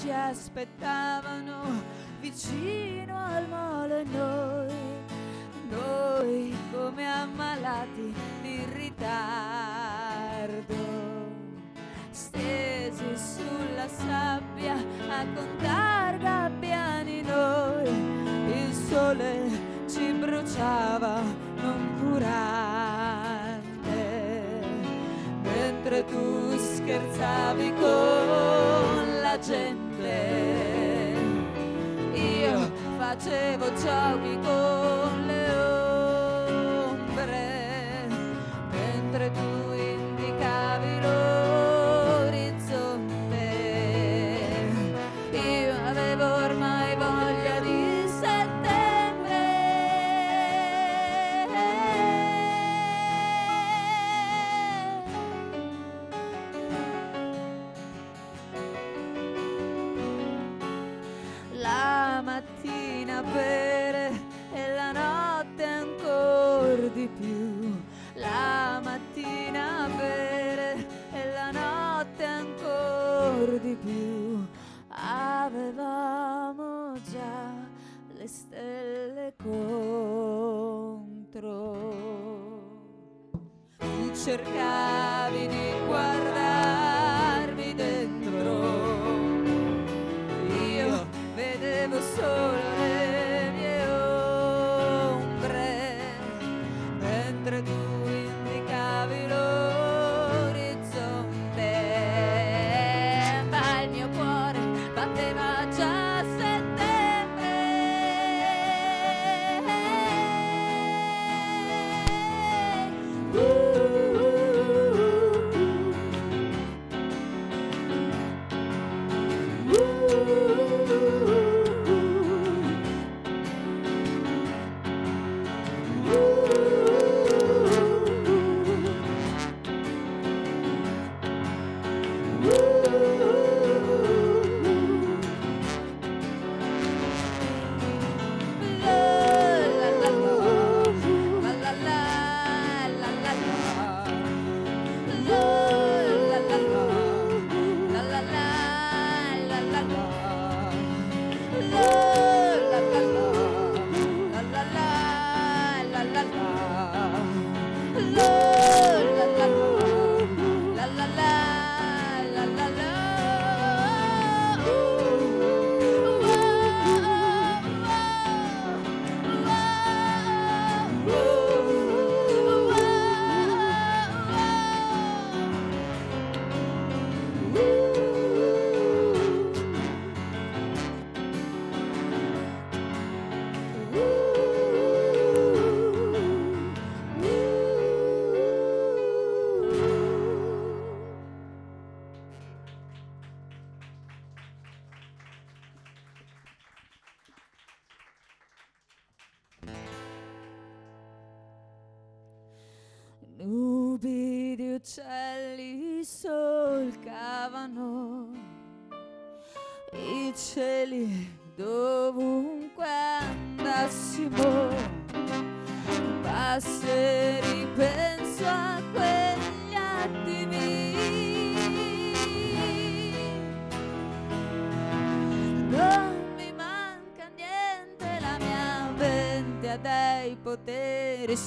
ci aspettavano vicino al molo e noi, noi come ammalati di ritardo, stesi sulla sabbia a contar gabbiani noi, il sole ci bruciava non curante, mentre tu scherzavi con la gente, facevo giochi con cercavi di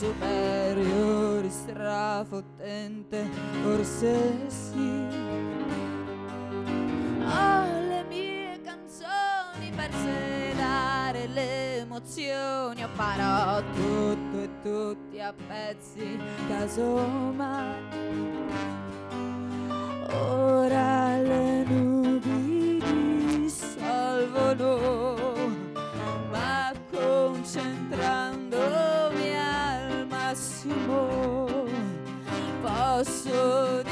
superiori, strafottente, forse sì. Ho le mie canzoni per sedare le emozioni, ho farò tutto e tutti a pezzi, casomai. Ora le nubi dissolvono, máximo paso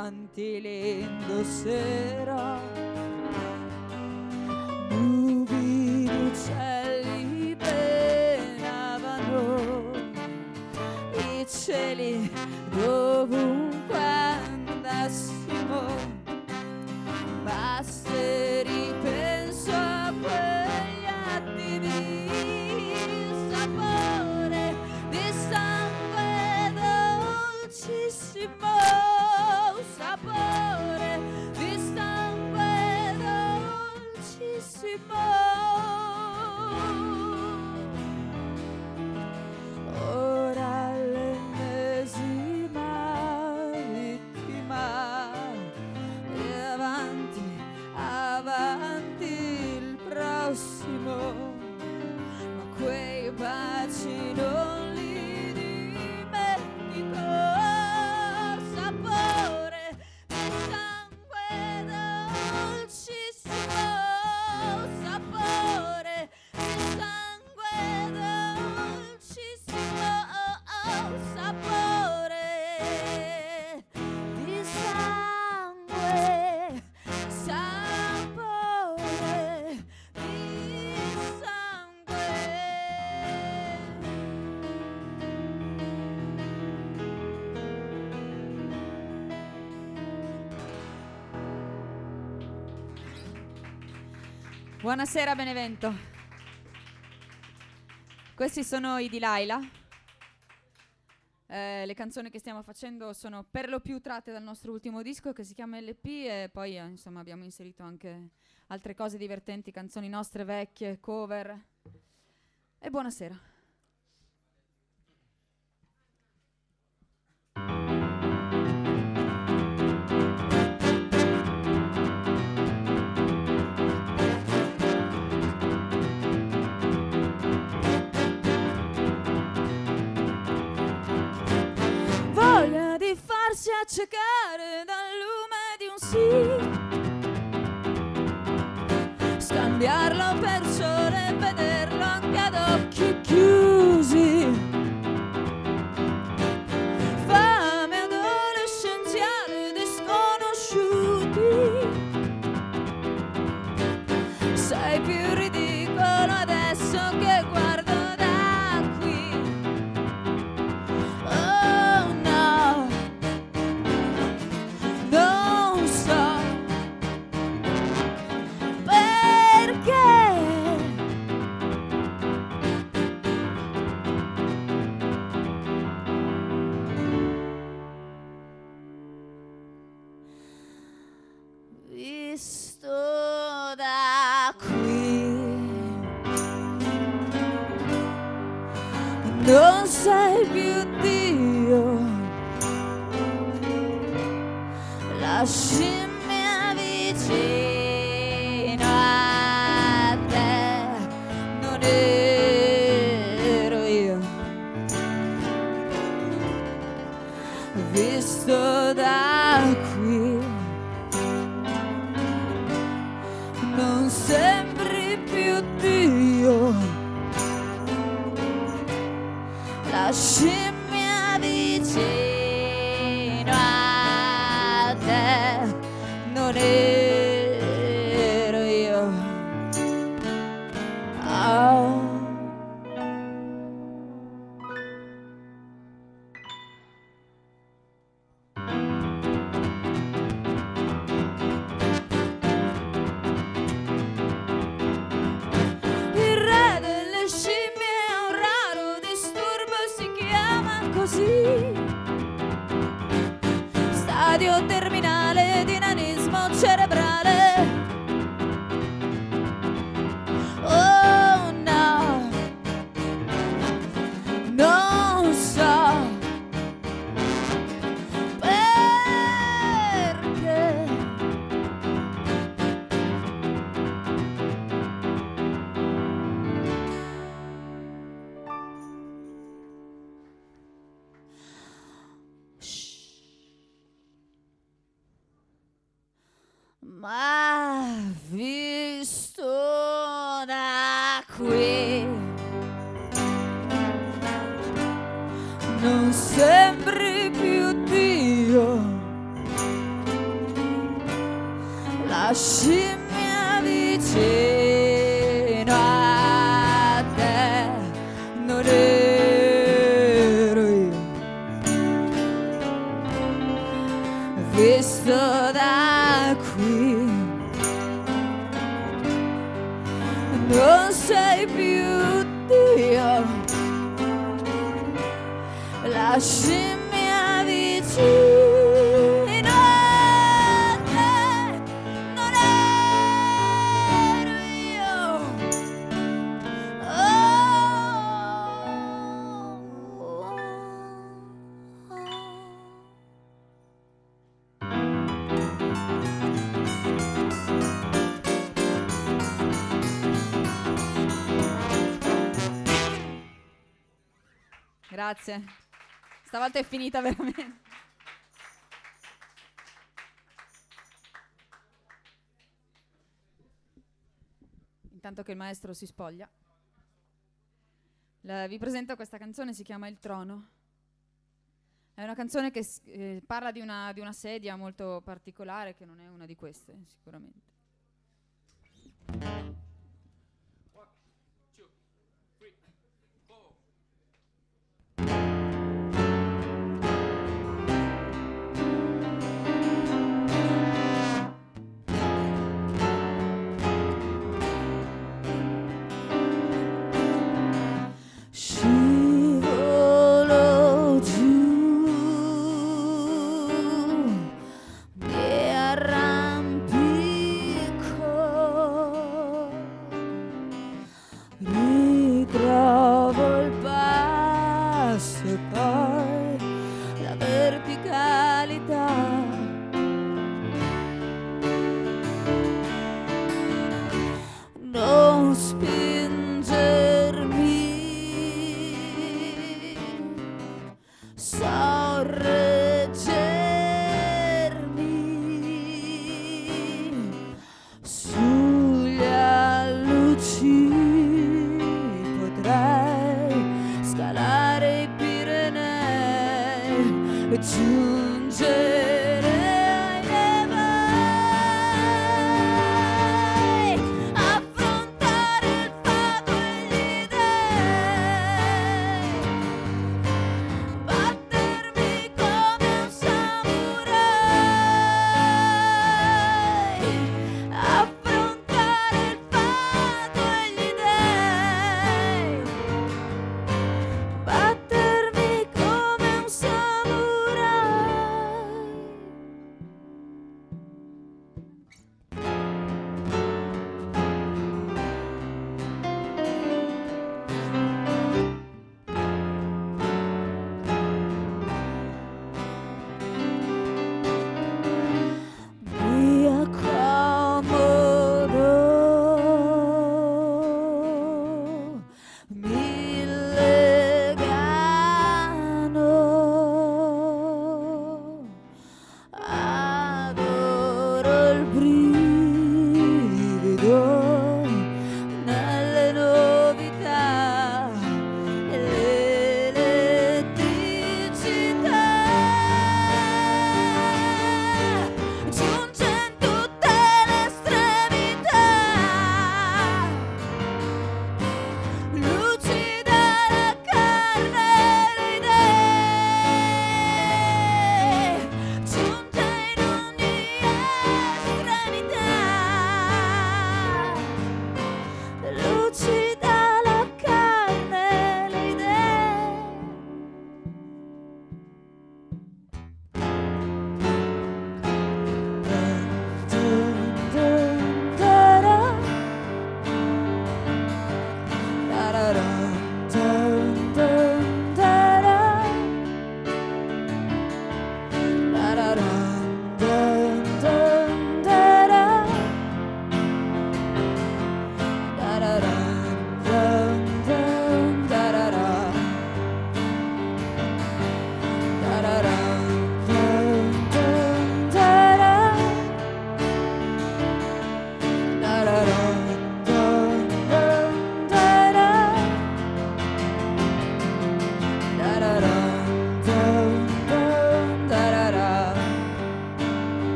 infantili indosserò. Nubi di uccelli penavano i cieli dovunque Buonasera Benevento. Questi sono i di Laila. Eh, le canzoni che stiamo facendo sono per lo più tratte dal nostro ultimo disco che si chiama LP e poi eh, insomma abbiamo inserito anche altre cose divertenti, canzoni nostre vecchie, cover. E buonasera. Farsi accecare dal lume di un sì scambiarlo per sole e vederlo anche ad occhi chiusi. Non sei più Dio. La la Stavolta è finita veramente. Intanto che il maestro si spoglia. La- vi presento questa canzone, si chiama Il Trono. È una canzone che eh, parla di una, di una sedia molto particolare, che non è una di queste, sicuramente.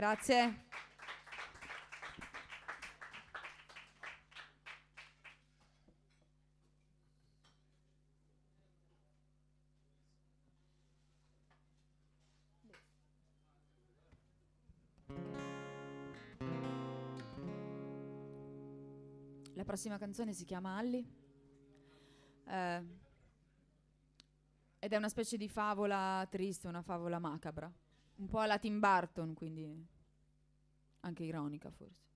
Grazie. La prossima canzone si chiama Alli eh, ed è una specie di favola triste, una favola macabra, un po' alla Tim Burton, quindi anche ironica forse.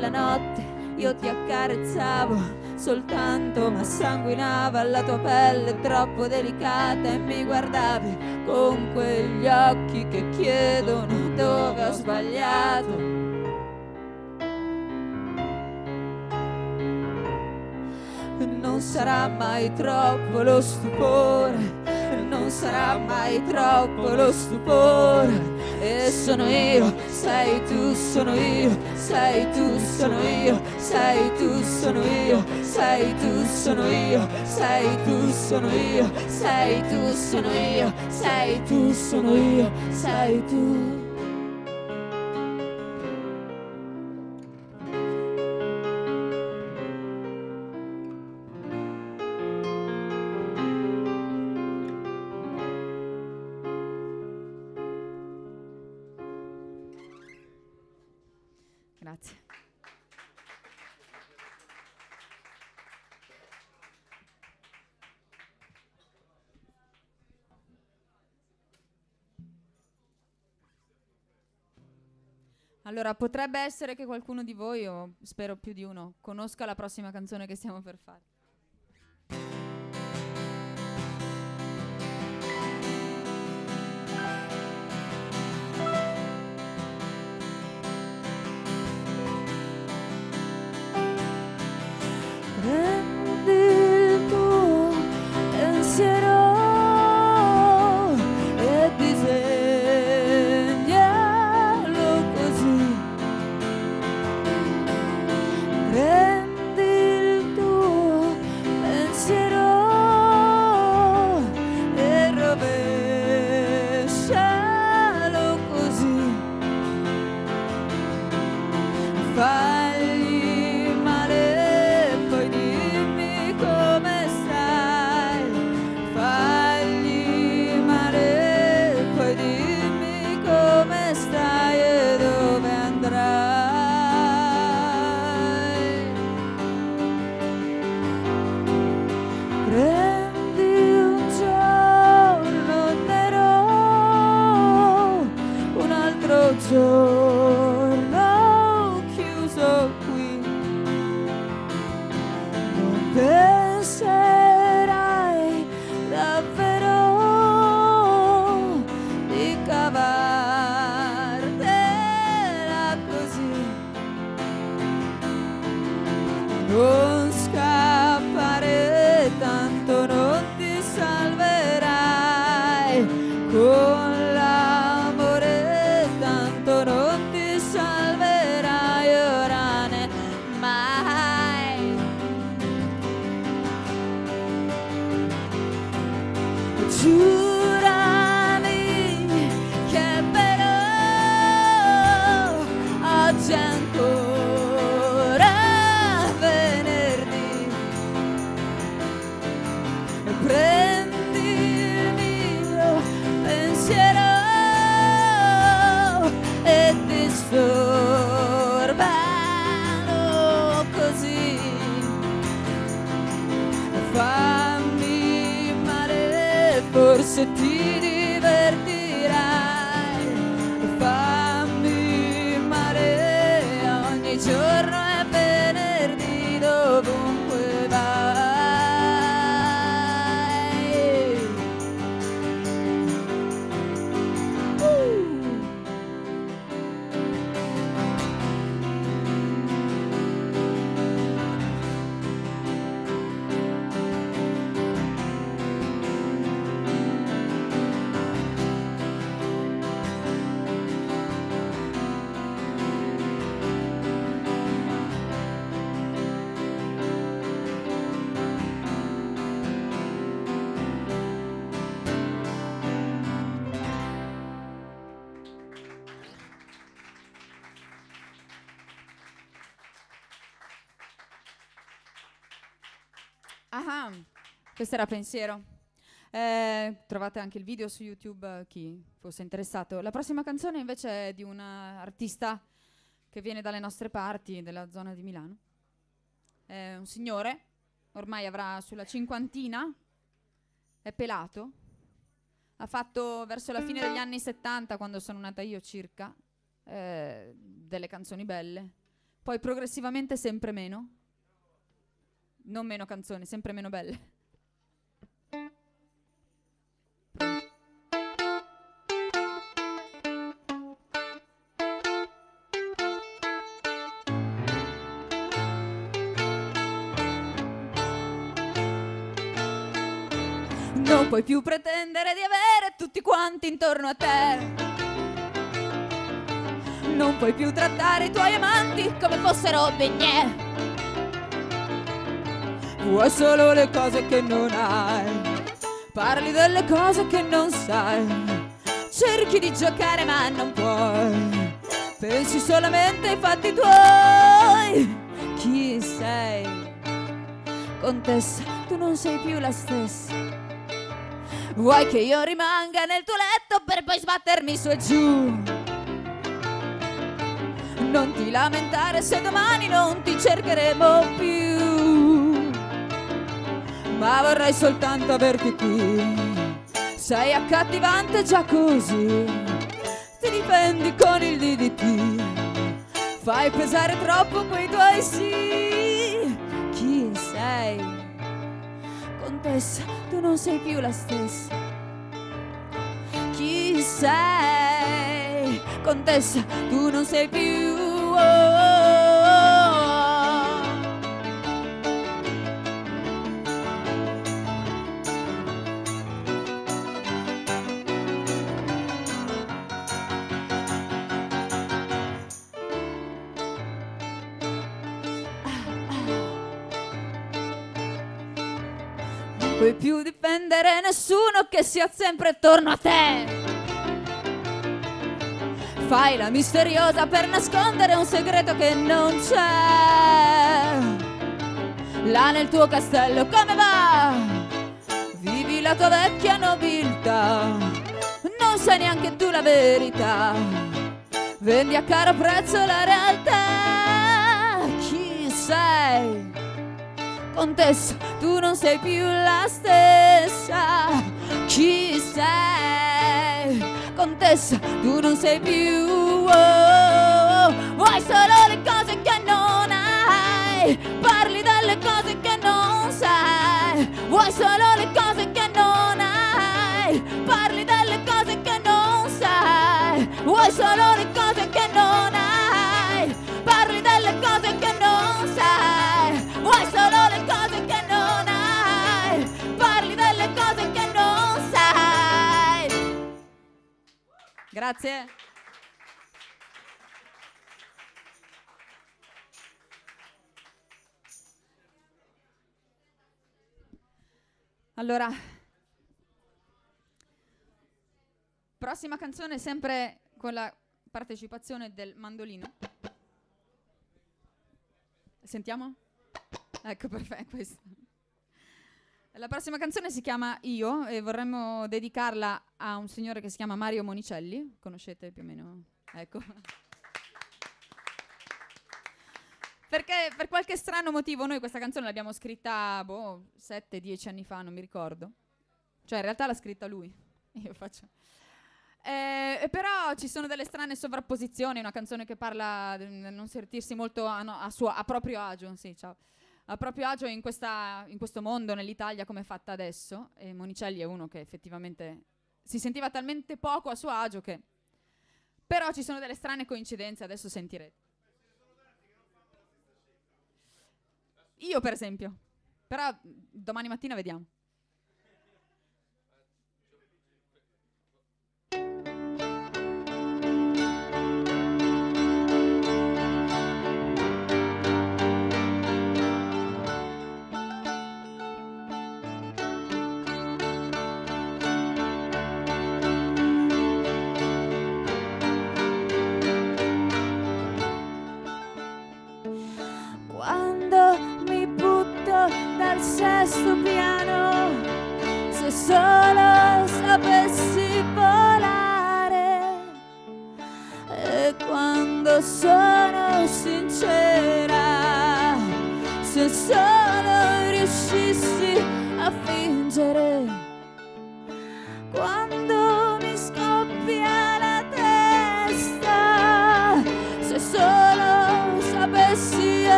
Quella notte io ti accarezzavo soltanto ma sanguinava la tua pelle troppo delicata e mi guardavi con quegli occhi che chiedono dove ho sbagliato. Non sarà mai troppo lo stupore, non sarà mai troppo lo stupore. E sono io, sei tu, sono io, sei tu, sono io, sei tu, sono io, sei tu, sono io, sei tu, sono io, sei tu, sono io, sei tu, sono io, sei tu. Allora, potrebbe essere che qualcuno di voi, o spero più di uno, conosca la prossima canzone che stiamo per fare. Questo era Pensiero. Eh, trovate anche il video su YouTube, eh, chi fosse interessato. La prossima canzone invece è di un artista che viene dalle nostre parti, della zona di Milano. È un signore, ormai avrà sulla cinquantina, è pelato. Ha fatto verso la fine degli anni 70, quando sono nata io circa, eh, delle canzoni belle. Poi progressivamente sempre meno non meno canzoni, sempre meno belle. Puoi più pretendere di avere tutti quanti intorno a te. Non puoi più trattare i tuoi amanti come fossero begnè. Vuoi solo le cose che non hai. Parli delle cose che non sai. Cerchi di giocare ma non puoi. Pensi solamente ai fatti tuoi. Chi sei? Contessa, tu non sei più la stessa. Vuoi che io rimanga nel tuo letto per poi sbattermi su e giù? Non ti lamentare se domani non ti cercheremo più. Ma vorrei soltanto averti qui. Sei accattivante già così. Ti difendi con il DDT. Fai pesare troppo quei tuoi sì. Chi sei? Contessa, tu non sei più la stessa. Chi sei? Contessa, tu non sei più. oh, oh, più difendere nessuno che sia sempre attorno a te. Fai la misteriosa per nascondere un segreto che non c'è. Là nel tuo castello come va? Vivi la tua vecchia nobiltà. Non sai neanche tu la verità. Vendi a caro prezzo la realtà. Chi sei? Contessa, tu non sei più la stessa. Chi sei? Contessa, tu non sei più. oh, oh, oh. Vuoi solo le cose che non hai. Parli Grazie. Allora, prossima canzone sempre con la partecipazione del mandolino. Sentiamo? Ecco, perfetto. Questo. La prossima canzone si chiama Io e vorremmo dedicarla a un signore che si chiama Mario Monicelli. Conoscete più o meno? Ecco. Perché per qualche strano motivo noi questa canzone l'abbiamo scritta, boh, 7-10 anni fa, non mi ricordo. Cioè, in realtà l'ha scritta lui. Io faccio... Eh, però ci sono delle strane sovrapposizioni, una canzone che parla di non sentirsi molto a, no, a, suo, a proprio agio, sì, ciao. A proprio agio in, questa, in questo mondo, nell'Italia come è fatta adesso. E Monicelli è uno che effettivamente si sentiva talmente poco a suo agio che... Però ci sono delle strane coincidenze, adesso sentirete. Io per esempio. Però domani mattina vediamo. Sono sincera. Se solo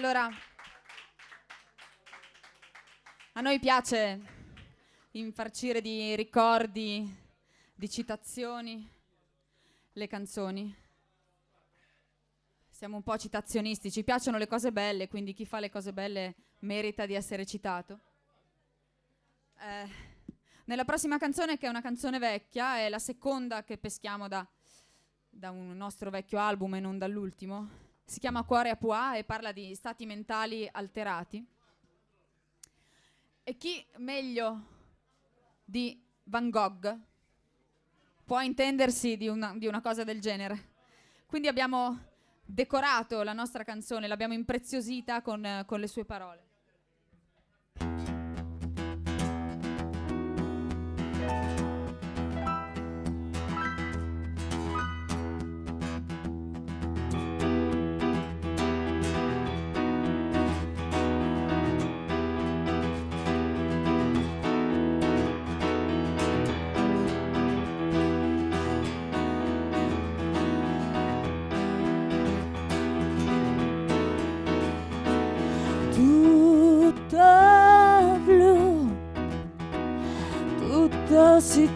Allora, a noi piace infarcire di ricordi, di citazioni, le canzoni. Siamo un po' citazionisti, ci piacciono le cose belle, quindi chi fa le cose belle merita di essere citato. Eh, nella prossima canzone, che è una canzone vecchia, è la seconda che peschiamo da, da un nostro vecchio album e non dall'ultimo, si chiama Cuore a Poix e parla di stati mentali alterati. E chi meglio di Van Gogh può intendersi di una, di una cosa del genere? Quindi abbiamo decorato la nostra canzone, l'abbiamo impreziosita con, con le sue parole. Si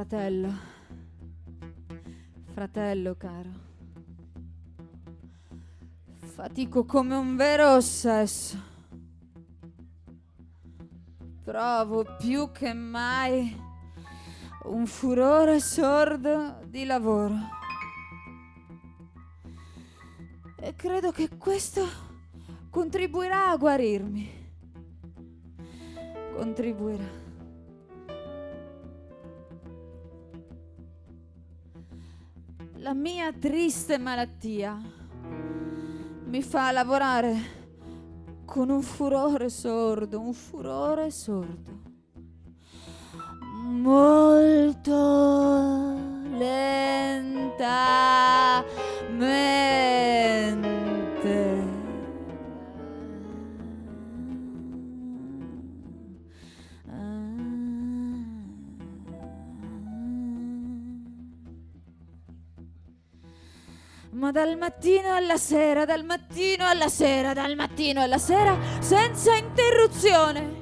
Fratello, fratello caro, fatico come un vero ossesso. Provo più che mai un furore sordo di lavoro. E credo che questo contribuirà a guarirmi. Contribuirà. La mia triste malattia mi fa lavorare con un furore sordo, un furore sordo. Molto lentamente. Ma dal mattino alla sera, dal mattino alla sera, dal mattino alla sera, senza interruzione.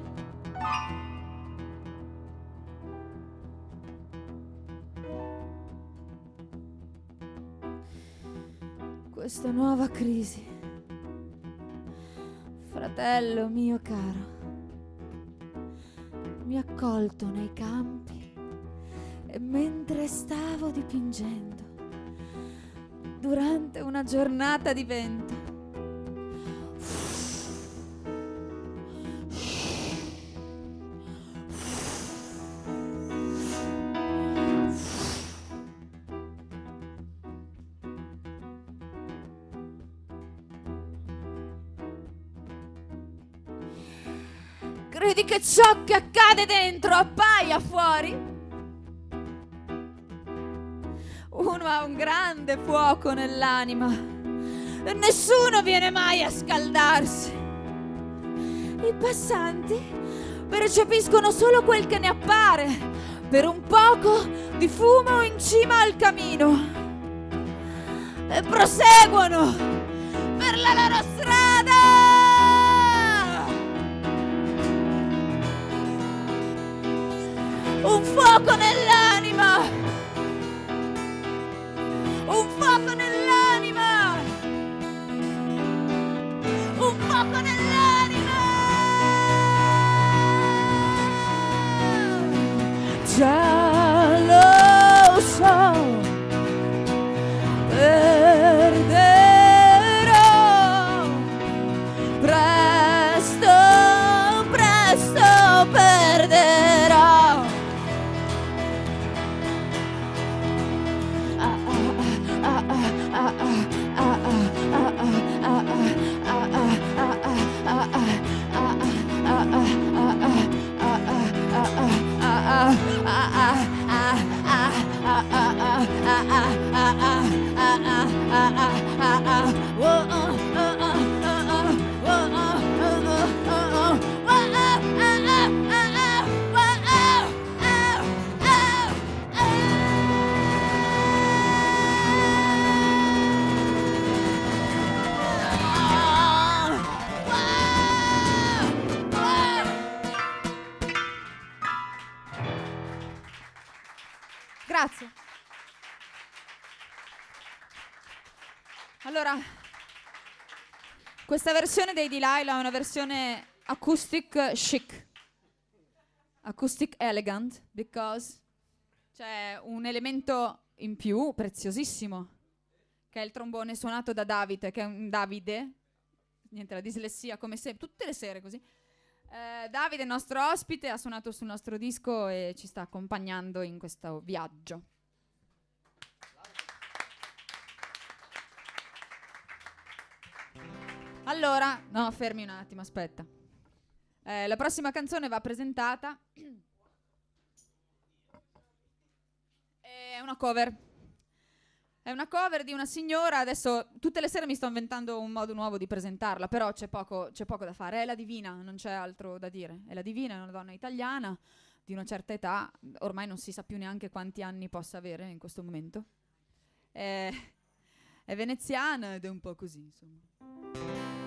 Questa nuova crisi, fratello mio caro, mi ha colto nei campi e mentre stavo dipingendo durante una giornata di vento. Credi che ciò che accade dentro appaia fuori? Un grande fuoco nell'anima e nessuno viene mai a scaldarsi. I passanti percepiscono solo quel che ne appare per un poco di fumo in cima al camino e proseguono per la loro strada. un fuoco nell'anima, questa versione dei Delilah è una versione acoustic chic. Acoustic elegant, because c'è un elemento in più preziosissimo, che è il trombone suonato da Davide, che è un Davide, niente la dislessia come sempre, tutte le sere così. Eh, Davide, il nostro ospite, ha suonato sul nostro disco e ci sta accompagnando in questo viaggio. Allora, no, fermi un attimo, aspetta. Eh, la prossima canzone va presentata. È una cover. È una cover di una signora, adesso tutte le sere mi sto inventando un modo nuovo di presentarla, però c'è poco, c'è poco da fare. È la Divina, non c'è altro da dire. È la Divina, è una donna italiana di una certa età, ormai non si sa più neanche quanti anni possa avere in questo momento. È, è veneziana ed è un po' così, insomma.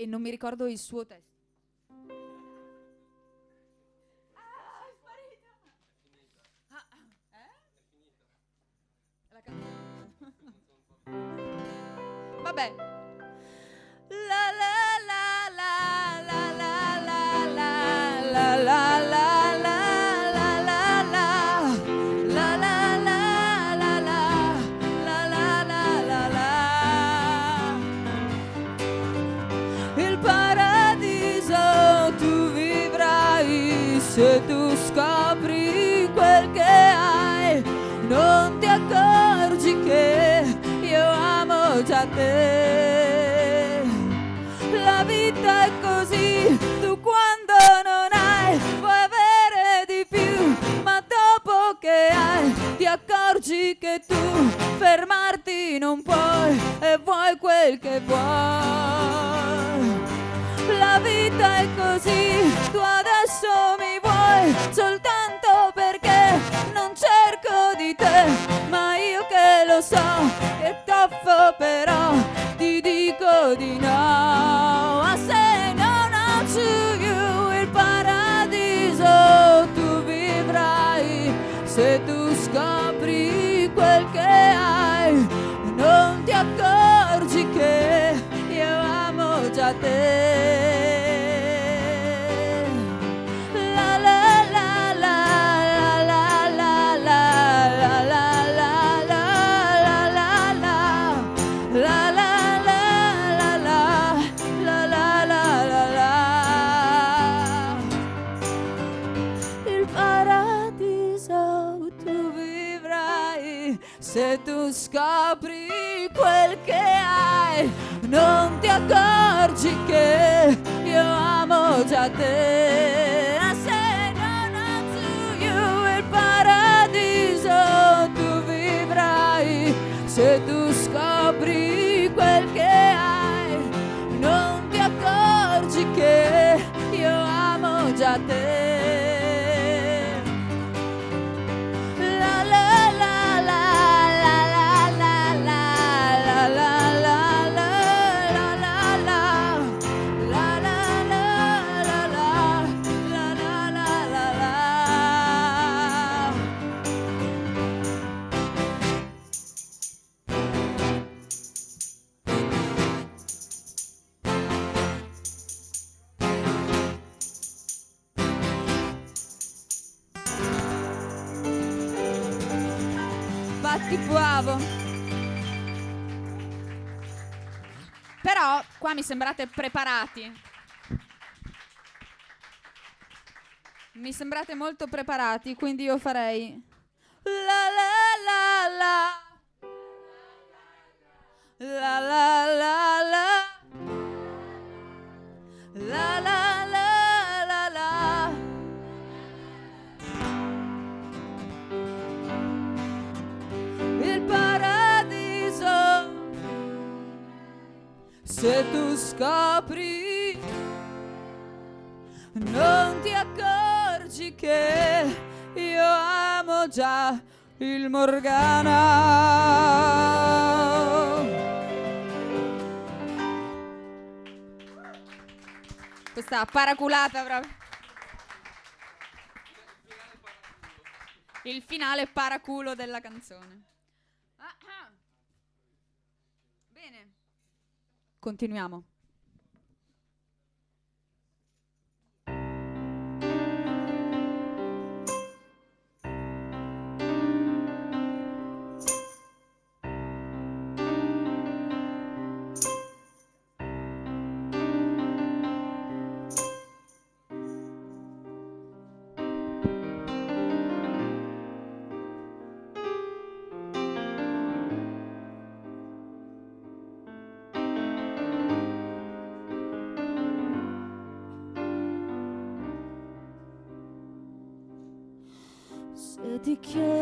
E non mi ricordo il suo testo. Ah, ah, eh? La canzone. Vabbè. Se tu scopri quel che hai non ti accorgi che io amo già te. La vita è così tu quando non hai vuoi avere di più ma dopo che hai ti accorgi che tu fermarti non puoi e vuoi quel che vuoi la vita è così, tu adesso mi vuoi soltanto perché non cerco di te, ma io che lo so che toffo però ti dico di no. Già te. I say no, you, il paradiso tu vivrai se tu scopri quel che hai, non ti accorgi che io amo già te. Batti bravo. Però qua mi sembrate preparati. Mi sembrate molto preparati, quindi io farei La la la la. La la la la. La Se tu scopri, non ti accorgi che io amo già il Morgana. questa paraculata proprio. Il finale paraculo della canzone. Ah, ah. Bene. Continuiamo.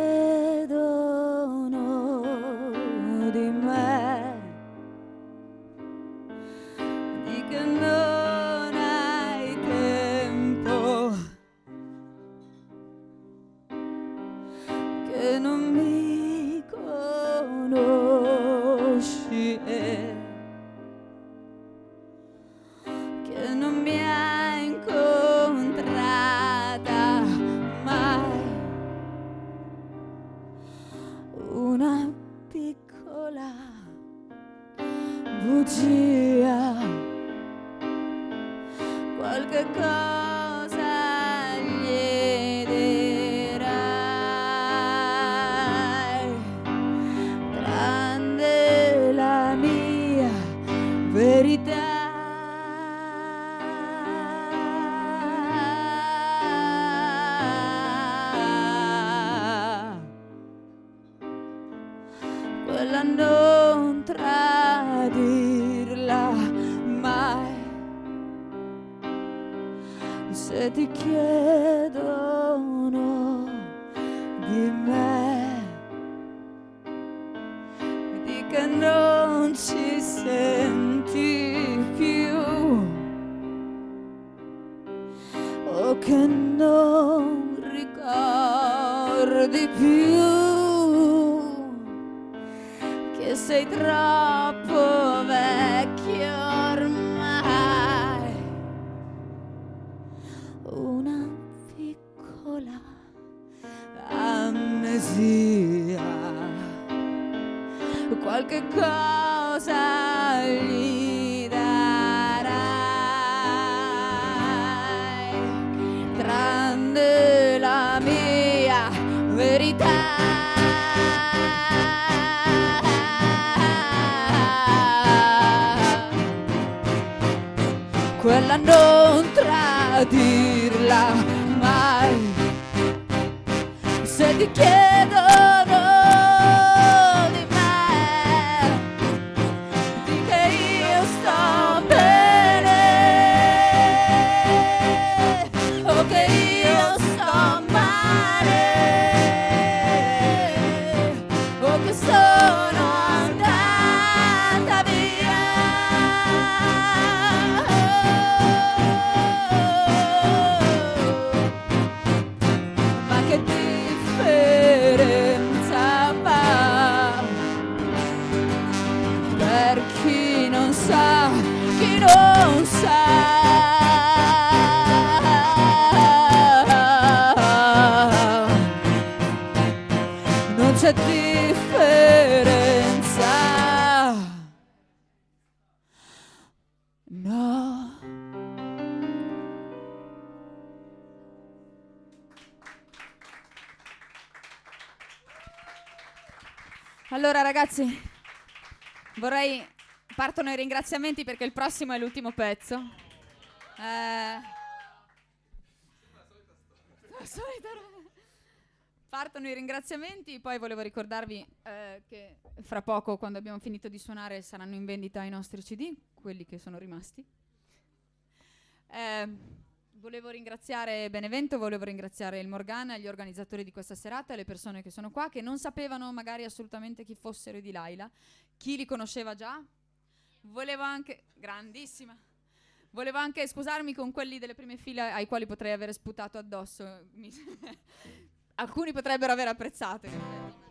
dedo Quella non tradirla mai. Se ti chiedono ragazzi, vorrei... Partono i ringraziamenti perché il prossimo è l'ultimo pezzo. Eh... Partono i ringraziamenti, poi volevo ricordarvi eh, che fra poco, quando abbiamo finito di suonare, saranno in vendita i nostri CD, quelli che sono rimasti. Eh, volevo ringraziare Benevento, volevo ringraziare il Morgana, gli organizzatori di questa serata, le persone che sono qua, che non sapevano magari assolutamente chi fossero di Laila, chi li conosceva già. Volevo anche, grandissima, volevo anche scusarmi con quelli delle prime file ai quali potrei aver sputato addosso. Alcuni potrebbero aver apprezzato.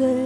E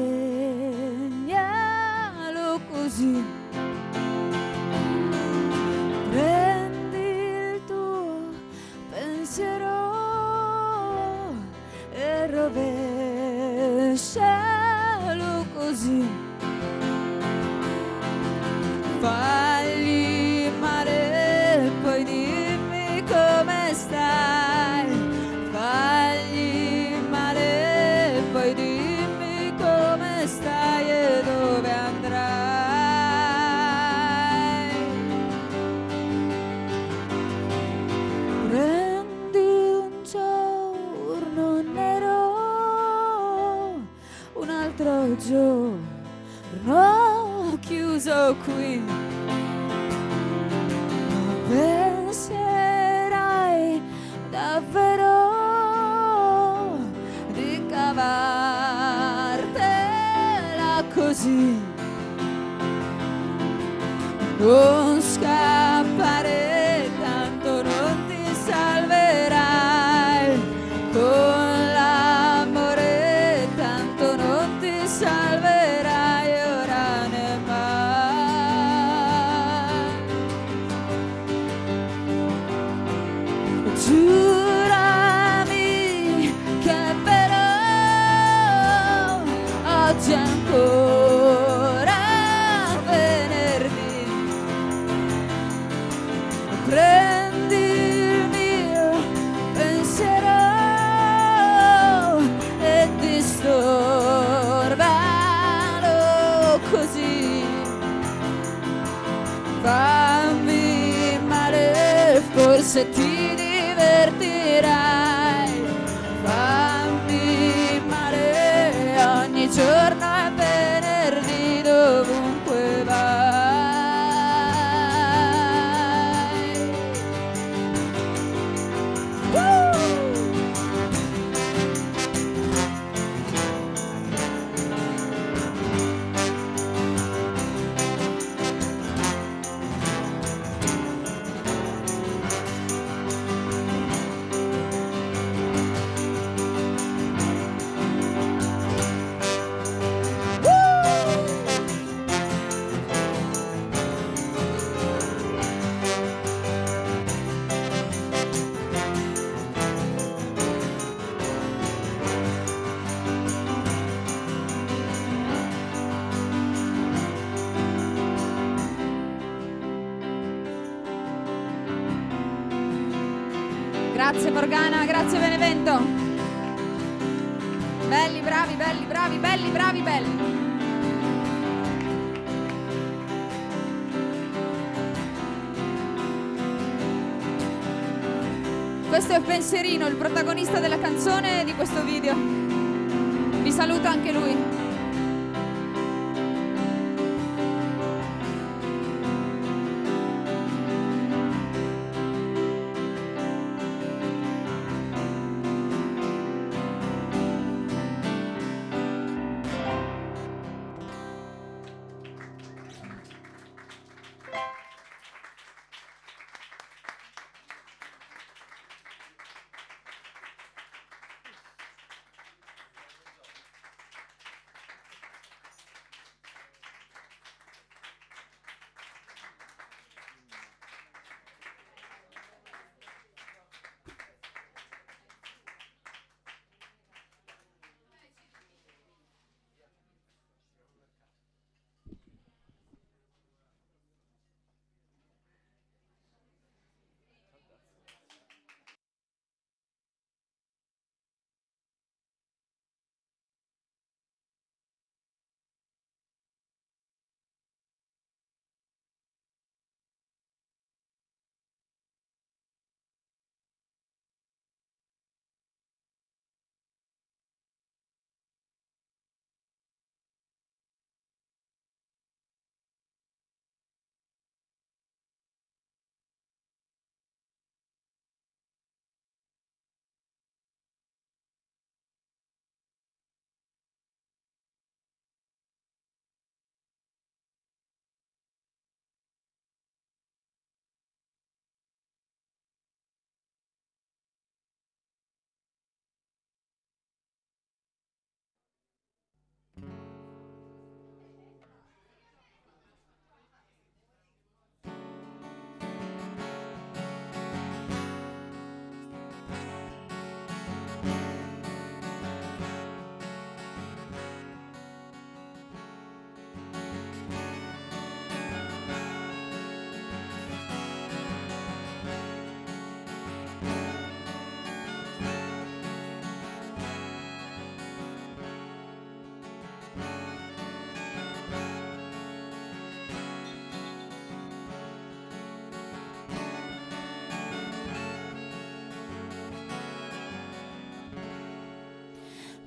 saluta anche lui.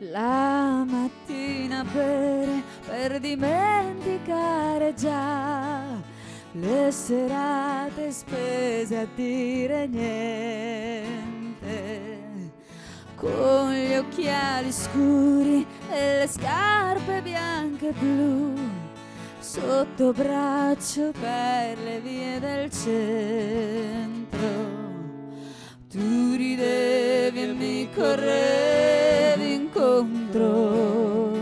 La mattina per, per dimenticare già le serate spese a dire niente, con gli occhiali scuri e le scarpe bianche e blu, sotto braccio per le vie del centro. Tu ridevi e mi correvi incontro,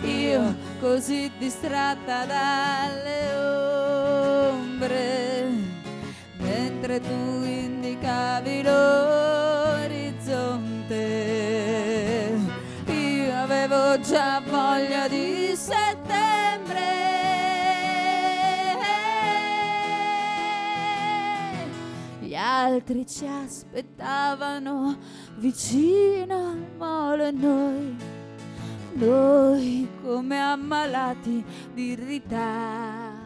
io così distratta dalle ombre, mentre tu indicavi l'orizzonte, io avevo già voglia di settembre. Gli altri ci aspettavano vicino al molo e noi, noi come ammalati di ritardo,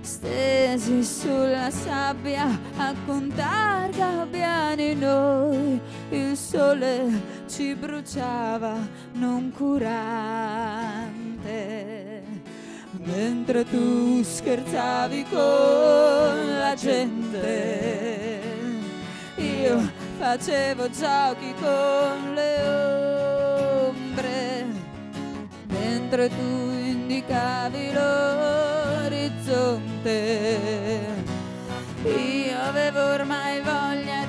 stesi sulla sabbia a contar gabbiani noi, il sole ci bruciava non curante, mentre tu scherzavi con la gente, io facevo giochi con le ombre, mentre tu indicavi l'orizzonte. Io avevo ormai voglia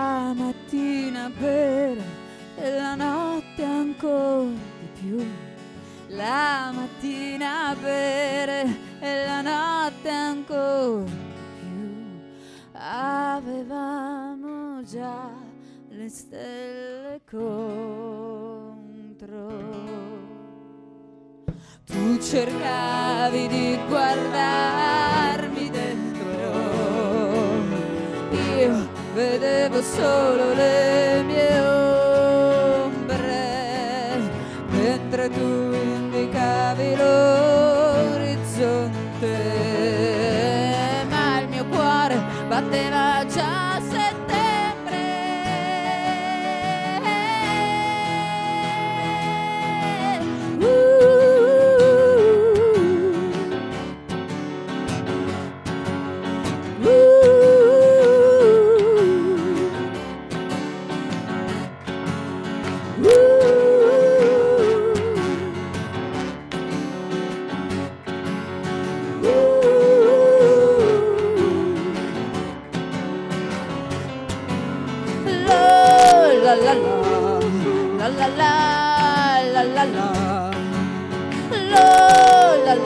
la mattina per e la notte ancora di più. La mattina bere e la notte ancora di più. Avevamo già le stelle contro. Tu cercavi di guardarmi vedevo solo le mie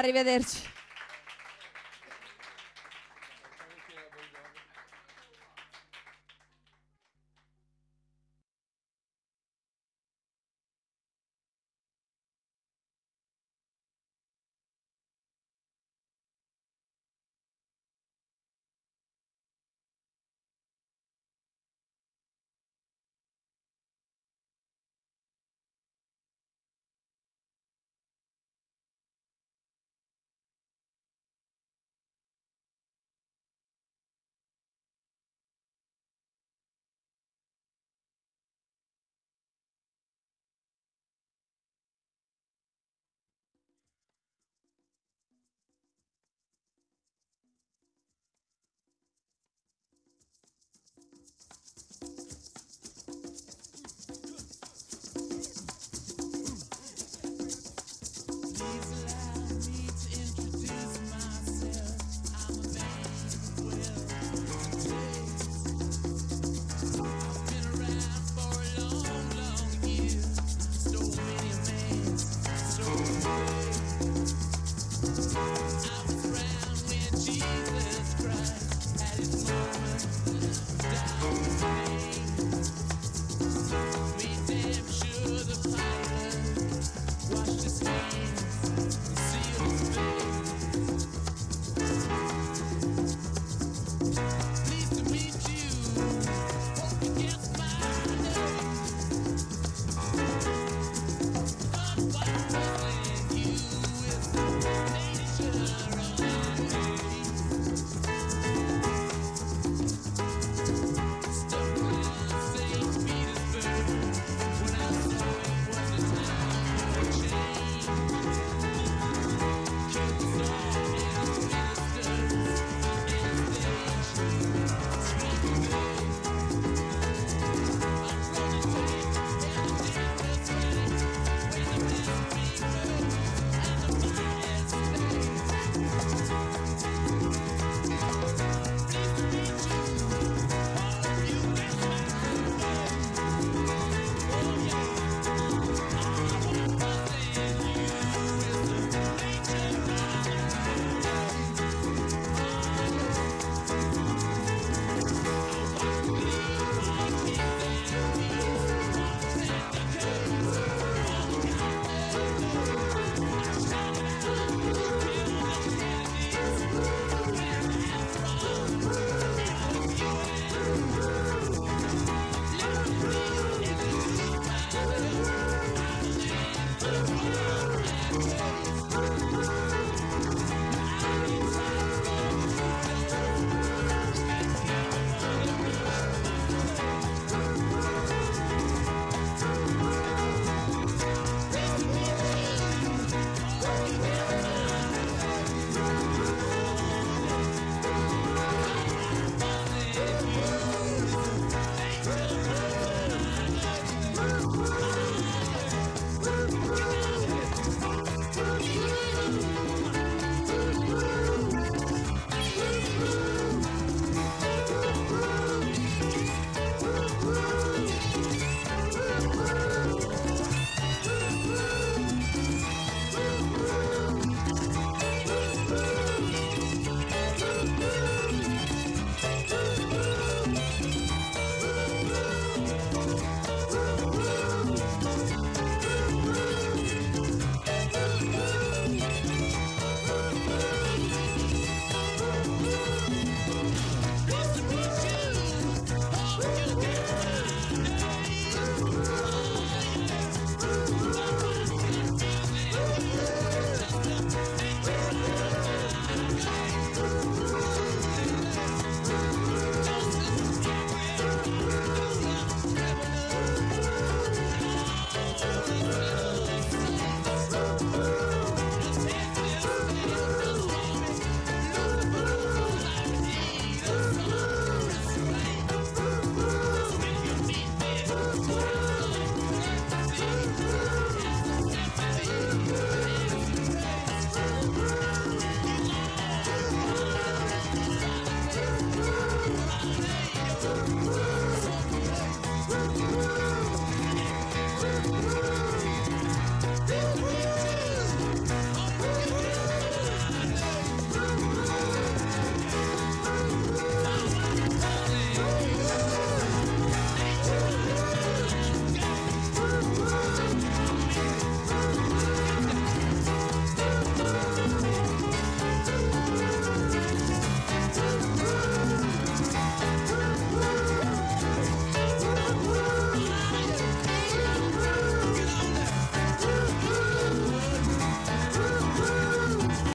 Arrivederci.